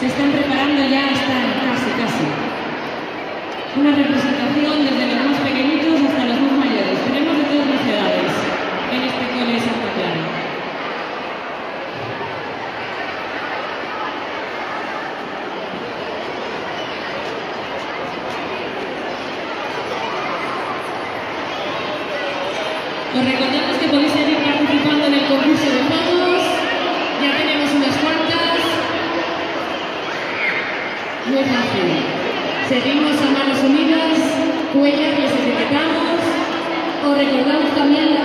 se están preparando ya, están casi, casi. Una representación desde los más pequeñitos hasta los más mayores. Tenemos de todas las edades en este cole Santa Clara. Os recordamos que podéis seguir Fácil. Seguimos a manos unidas, Cuellar les etiquetamos. Os recordamos también